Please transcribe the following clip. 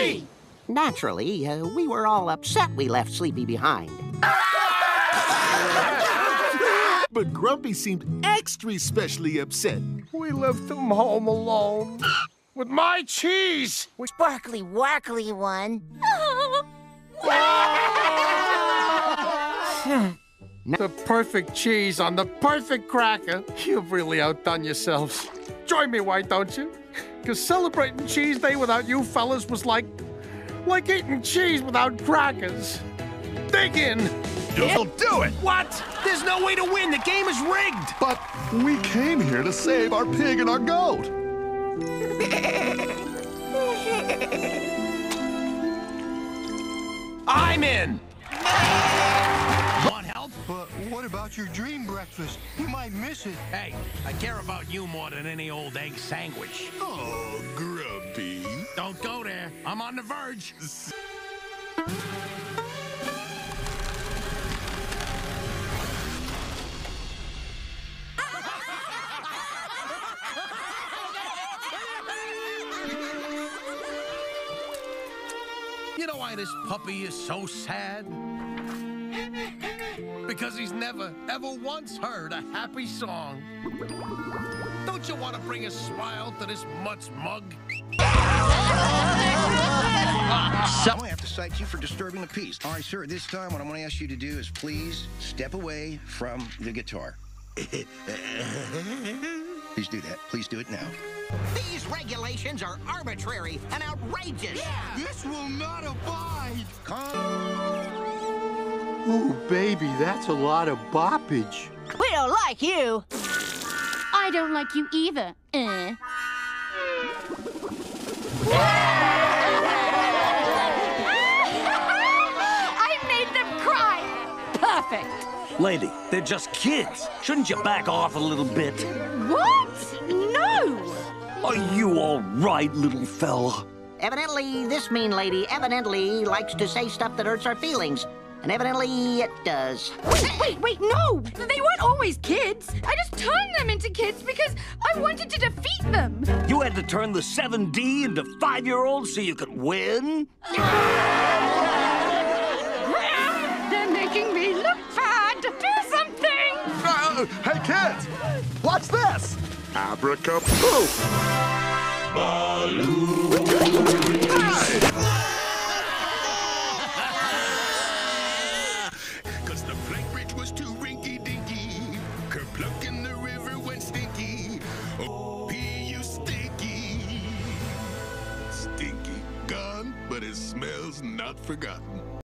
Grumpy! Naturally, uh, we were all upset we left Sleepy behind. But Grumpy seemed extra especially upset. We left him home alone. With my cheese! Sparkly wackly one. The perfect cheese on the perfect cracker. You've really outdone yourselves. Join me, why don't you? Because celebrating Cheese Day without you fellas was like. like eating cheese without crackers. Dig in! You'll do it! What? There's no way to win. The game is rigged. But we came here to save our pig and our goat. I'm in. But what about your dream breakfast? You might miss it. Hey, I care about you more than any old egg sandwich. Oh, Grumpy. Don't go there. I'm on the verge. You know why this puppy is so sad? Because he's never, ever once heard a happy song. Don't you want to bring a smile to this mutt's mug? I'm going to have to cite you for disturbing the peace. All right, sir, this time what I'm going to ask you to do is please step away from the guitar. please do that. Please do it now. These regulations are arbitrary and outrageous. This will not abide. Ooh, baby, that's a lot of boppage. We don't like you. I don't like you either. Uh. I made them cry. Perfect. Lady, they're just kids. Shouldn't you back off a little bit? What? No. Are you all right, little fella? Evidently, this mean lady evidently likes to say stuff that hurts our feelings. And evidently, it does. Wait, wait, wait, no! They weren't always kids. I just turned them into kids because I wanted to defeat them. You had to turn the 7D into five-year-olds so you could win? They're making me look bad. Do something! Uh, hey, kids! Watch this! Abracapoo! Cause smell's not forgotten.